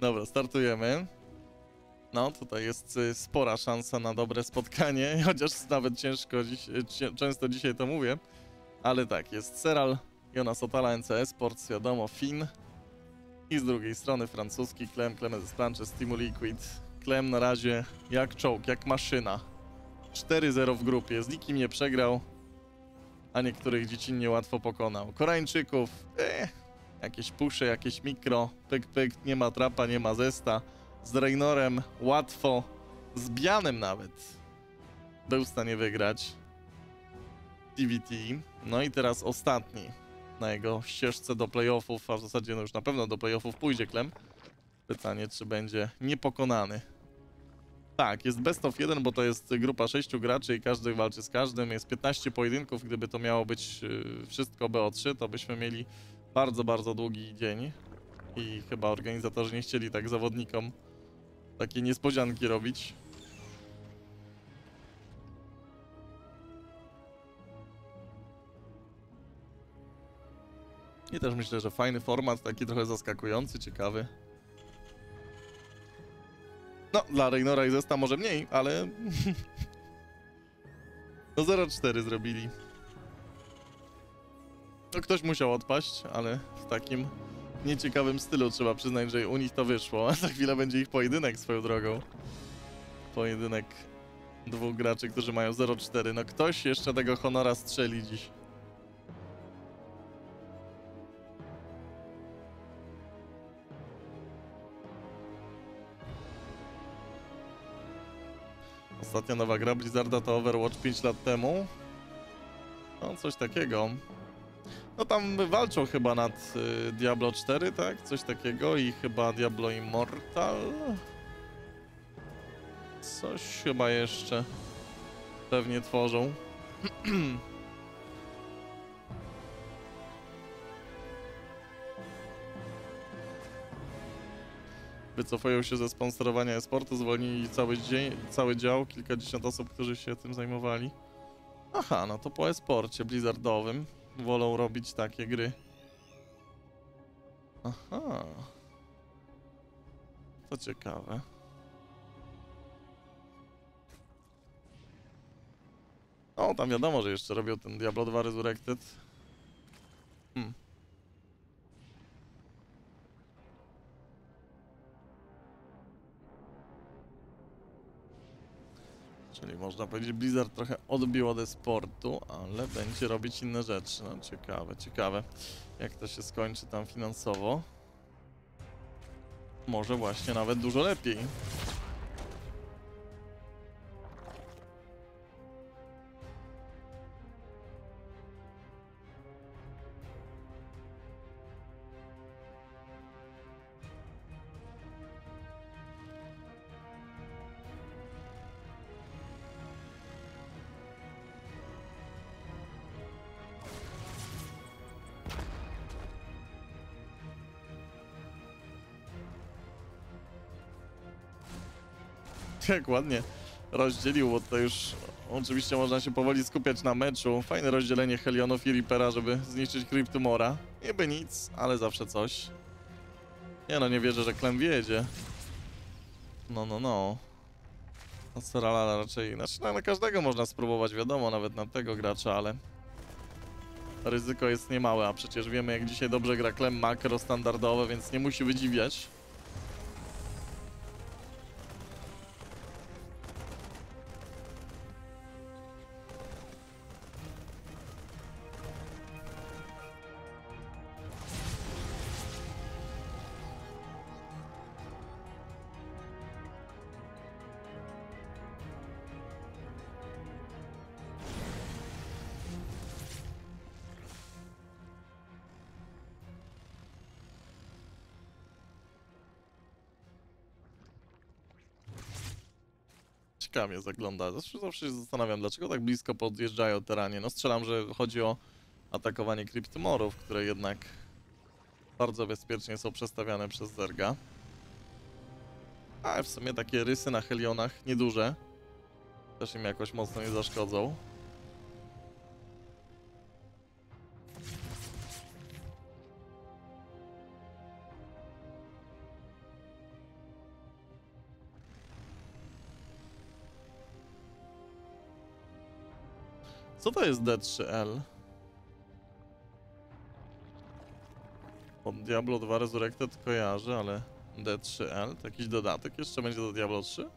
Dobra, startujemy. No, tutaj jest y, spora szansa na dobre spotkanie, chociaż nawet ciężko, dziś, y, często dzisiaj to mówię. Ale tak, jest Seral, Jonas Otala, NCS Sports, wiadomo, Fin. I z drugiej strony francuski Clem, Clemens Planches, Team Liquid. Clem na razie jak czołg, jak maszyna. 4-0 w grupie, z nikim nie przegrał, a niektórych dziecinnie łatwo pokonał. Koreańczyków, eh, jakieś pusze, jakieś mikro, pyk pyk, nie ma trapa, nie ma zesta. Z Reynorem łatwo, z Bianem nawet był w stanie wygrać TVT. No i teraz ostatni na jego ścieżce do playoffów, a w zasadzie no już na pewno do playoffów pójdzie Klem. Pytanie, czy będzie niepokonany. Tak, jest best of 1, bo to jest grupa 6 graczy i każdy walczy z każdym. Jest 15 pojedynków, gdyby to miało być yy, wszystko BO3, to byśmy mieli bardzo, bardzo długi dzień. I chyba organizatorzy nie chcieli tak zawodnikom takie niespodzianki robić. I też myślę, że fajny format, taki trochę zaskakujący, ciekawy. No, dla Reynora i Zesta może mniej, ale... no 0-4 zrobili. No ktoś musiał odpaść, ale w takim nieciekawym stylu trzeba przyznać, że u nich to wyszło. A za chwilę będzie ich pojedynek swoją drogą. Pojedynek dwóch graczy, którzy mają 0-4. No ktoś jeszcze tego honora strzeli dziś. Ostatnia nowa gra Blizzarda to Overwatch 5 lat temu. No, coś takiego. No tam walczą chyba nad y, Diablo 4, tak? Coś takiego i chyba Diablo Immortal. Coś chyba jeszcze pewnie tworzą. Wycofują się ze sponsorowania e-sportu, zwolnili cały dzień, cały dział, kilkadziesiąt osób, którzy się tym zajmowali. Aha, no to po e-sporcie blizzardowym wolą robić takie gry. Aha. To ciekawe. O, tam wiadomo, że jeszcze robią ten Diablo 2 Resurrected. Hmm. Czyli można powiedzieć, Blizzard trochę odbił od sportu, ale będzie robić inne rzeczy. No ciekawe, ciekawe. Jak to się skończy tam finansowo. Może właśnie nawet dużo lepiej. Jak ładnie rozdzielił, bo to już oczywiście można się powoli skupiać na meczu. Fajne rozdzielenie Helionów i Reapera, żeby zniszczyć Cryptumora. Niby nic, ale zawsze coś. Nie no, nie wierzę, że Klem wiedzie. No, no, no. No Serala raczej, znaczy no, na każdego można spróbować, wiadomo, nawet na tego gracza, ale... Ryzyko jest niemałe, a przecież wiemy jak dzisiaj dobrze gra Klem makro standardowe, więc nie musi wydziwiać. Ciekawie zagląda. Zawsze, zawsze się zastanawiam, dlaczego tak blisko podjeżdżają teranie. No strzelam, że chodzi o atakowanie Cryptumorów, które jednak bardzo bezpiecznie są przestawiane przez Zerga. A w sumie takie rysy na Helionach nieduże. Też im jakoś mocno nie zaszkodzą. Co to jest D3L? Od Diablo 2 Resurrected kojarzę, ale D3L to jakiś dodatek jeszcze będzie do Diablo 3?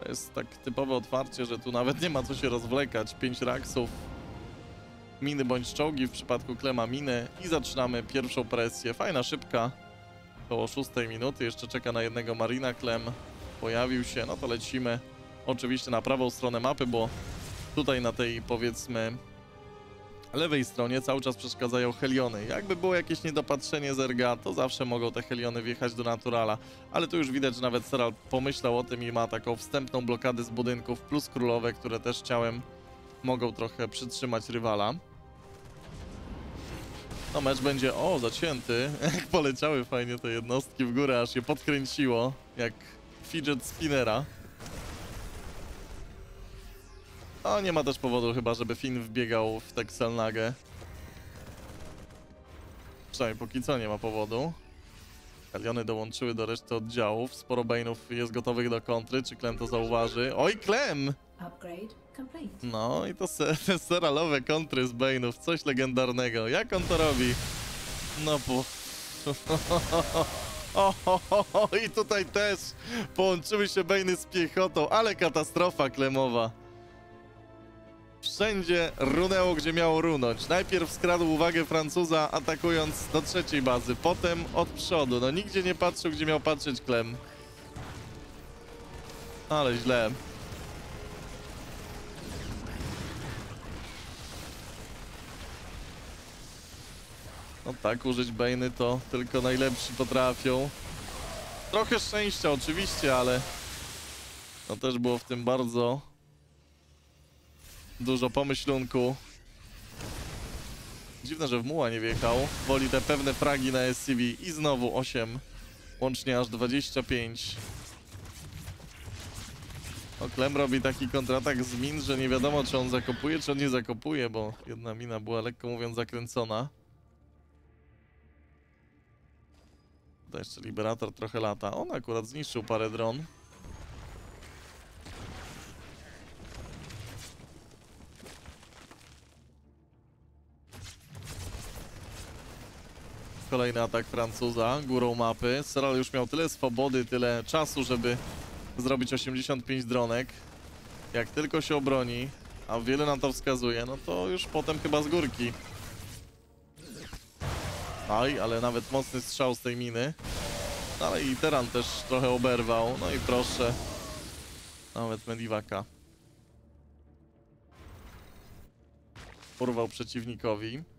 To jest tak typowe otwarcie, że tu nawet nie ma co się rozwlekać. 5 raksów, miny bądź czołgi, w przypadku Klema miny i zaczynamy pierwszą presję. Fajna, szybka, około 6 minuty, jeszcze czeka na jednego Marina Klem, pojawił się, no to lecimy oczywiście na prawą stronę mapy, bo tutaj na tej powiedzmy lewej stronie cały czas przeszkadzają heliony. Jakby było jakieś niedopatrzenie z RGA, to zawsze mogą te heliony wjechać do naturala, ale tu już widać, że nawet Seral pomyślał o tym i ma taką wstępną blokadę z budynków, plus królowe, które też ciałem mogą trochę przytrzymać rywala. No mecz będzie, o, zacięty. Jak poleciały fajnie te jednostki w górę, aż je podkręciło, jak fidget spinnera. No nie ma też powodu chyba, żeby Finn wbiegał w Texelnagę. Przynajmniej póki co nie ma powodu. Kaliony dołączyły do reszty oddziałów. Sporo Bane'ów jest gotowych do kontry. Czy Klem to zauważy? Oj, Klem! No i to se, te seralowe kontry z Bane'ów, coś legendarnego. Jak on to robi? No po... O, ho, ho, ho, I tutaj też połączyły się Bane'y z piechotą, ale katastrofa klemowa. Wszędzie runęło, gdzie miało runąć. Najpierw skradł uwagę Francuza, atakując do trzeciej bazy, potem od przodu. No nigdzie nie patrzył, gdzie miał patrzeć Klem. Ale źle. No tak, użyć Bane'y to tylko najlepsi potrafią. Trochę szczęścia oczywiście, ale no też było w tym bardzo dużo pomyślunku. Dziwne, że w muła nie wjechał. Woli te pewne fragi na SCV i znowu 8. Łącznie aż 25. O, Klem robi taki kontratak z min, że nie wiadomo czy on zakopuje, czy on nie zakopuje, bo jedna mina była lekko mówiąc zakręcona. Tutaj jeszcze Liberator trochę lata. On akurat zniszczył parę dron. Kolejny atak Francuza górą mapy. Seral już miał tyle swobody, tyle czasu, żeby zrobić 85 dronek. Jak tylko się obroni, a wiele nam to wskazuje, no to już potem chyba z górki. Aj, ale nawet mocny strzał z tej miny. No, Ale i Teran też trochę oberwał. No i proszę. Nawet Medivaka. Porwał przeciwnikowi.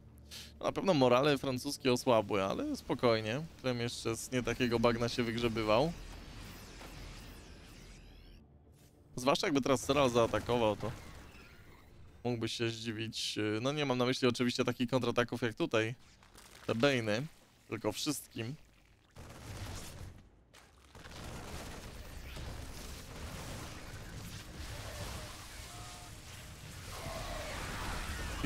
Na pewno morale francuskie osłabły, ale spokojnie. Krem jeszcze z nie takiego bagna się wygrzebywał. Zwłaszcza jakby teraz Seral zaatakował, to mógłby się zdziwić. Yy, No nie mam na myśli oczywiście takich kontrataków jak tutaj. Te Bane'y, tylko wszystkim.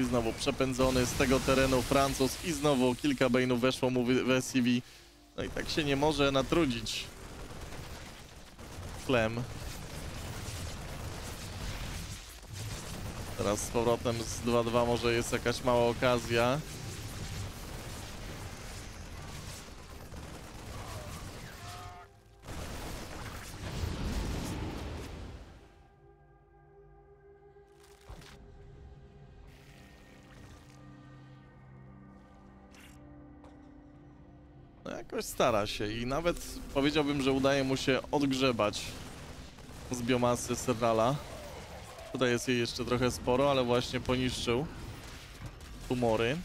I znowu przepędzony z tego terenu Francuz i znowu kilka Bane'ów weszło mu w SCV. No i tak się nie może natrudzić. Flem. Teraz z powrotem z 2-2 może jest jakaś mała okazja. Jakoś stara się i nawet powiedziałbym, że udaje mu się odgrzebać z biomasy Serrala. Tutaj jest jej jeszcze trochę sporo, ale właśnie poniszczył tumory.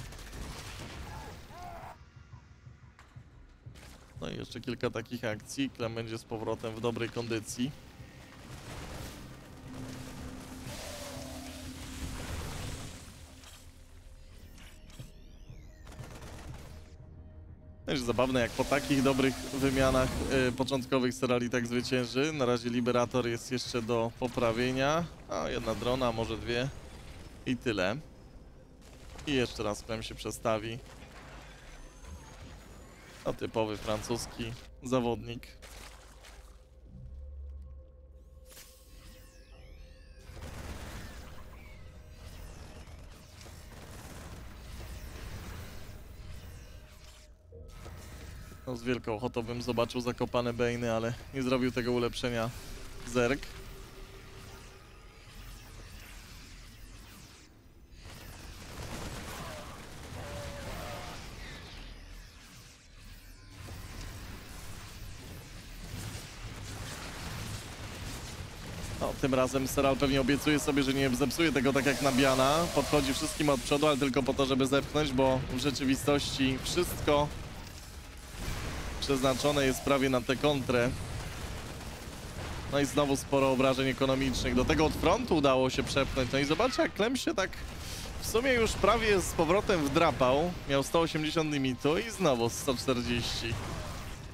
No i jeszcze kilka takich akcji. Klem będzie z powrotem w dobrej kondycji. Też zabawne, jak po takich dobrych wymianach y, początkowych Serali tak zwycięży. Na razie Liberator jest jeszcze do poprawienia. A, jedna drona, może dwie. I tyle. I jeszcze raz Klem się przestawi. No typowy francuski zawodnik. No z wielką ochotą bym zobaczył zakopane Bejny, ale nie zrobił tego ulepszenia Zerg. No, tym razem Seral pewnie obiecuje sobie, że nie zepsuje tego tak jak Nabiana. Podchodzi wszystkim od przodu, ale tylko po to, żeby zepchnąć, bo w rzeczywistości wszystko przeznaczone jest prawie na tę kontrę. No i znowu sporo obrażeń ekonomicznych. Do tego od frontu udało się przepchnąć. No i zobaczcie, jak Klem się tak w sumie już prawie z powrotem wdrapał. Miał 180 limitu i znowu 140.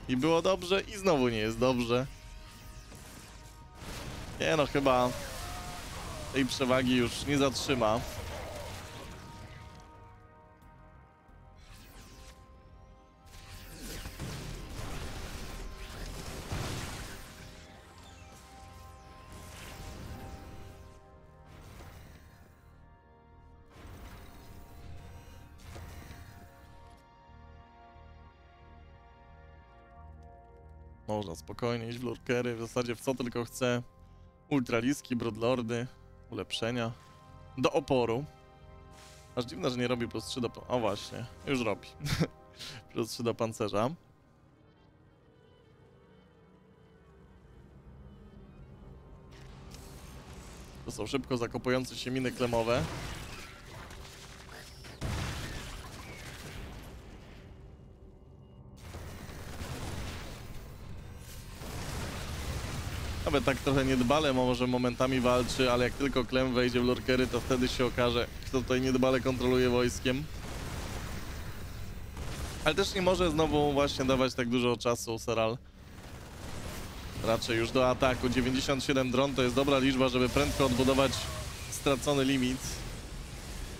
I było dobrze i znowu nie jest dobrze. Nie no, chyba tej przewagi już nie zatrzyma. Można spokojnie iść w lurkery, w zasadzie w co tylko chce. Ultraliski, broodlordy, ulepszenia. Do oporu. Aż dziwne, że nie robi plus 3 do... O właśnie, już robi. plus 3 do pancerza. To są szybko zakopujące się miny klemowe. Nawet tak trochę niedbale może momentami walczy, ale jak tylko Klem wejdzie w lurkery, to wtedy się okaże, kto tutaj niedbale kontroluje wojskiem. Ale też nie może znowu właśnie dawać tak dużo czasu Seral. Raczej już do ataku. 97 dron to jest dobra liczba, żeby prędko odbudować stracony limit.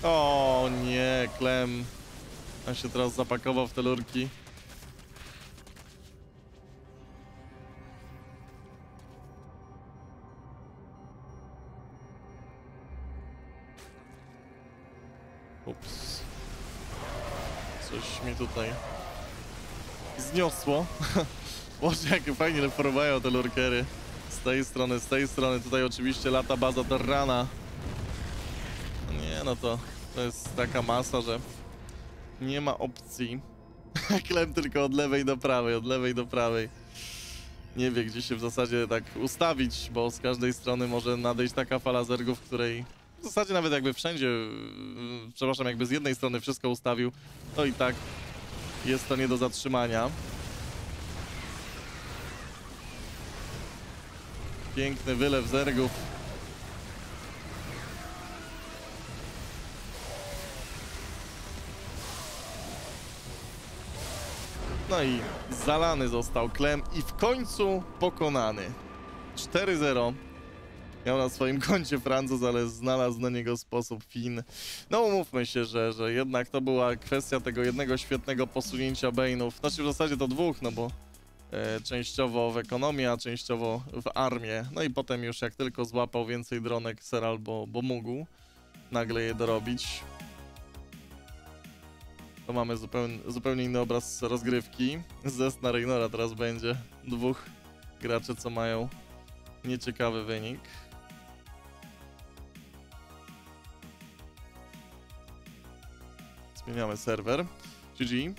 O nie, Klem. On się teraz zapakował w te lurki. Zniosło. Boże, jak fajnie reformowają te lurkery. Z tej strony, z tej strony. Tutaj oczywiście lata baza Terrana. No Nie, no to, to jest taka masa, że nie ma opcji. Klem tylko od lewej do prawej, od lewej do prawej. Nie wie, gdzie się w zasadzie tak ustawić, bo z każdej strony może nadejść taka fala zergów, której w zasadzie nawet jakby wszędzie, przepraszam, jakby z jednej strony wszystko ustawił, to i tak jest to nie do zatrzymania. Piękny wylew zergów. No i zalany został Klem i w końcu pokonany. 4-0. Miał na swoim koncie Francuz, ale znalazł na niego sposób Fin. No umówmy się, że, że jednak to była kwestia tego jednego świetnego posunięcia Bane'ów. Znaczy w zasadzie to dwóch, no bo e, częściowo w ekonomię, a częściowo w armię. No i potem już jak tylko złapał więcej dronek Seral, bo, bo mógł nagle je dorobić. To mamy zupełnie, zupełnie inny obraz rozgrywki. Zest na Reynora teraz będzie. Dwóch graczy, co mają nieciekawy wynik. Zmieniamy serwer. GG.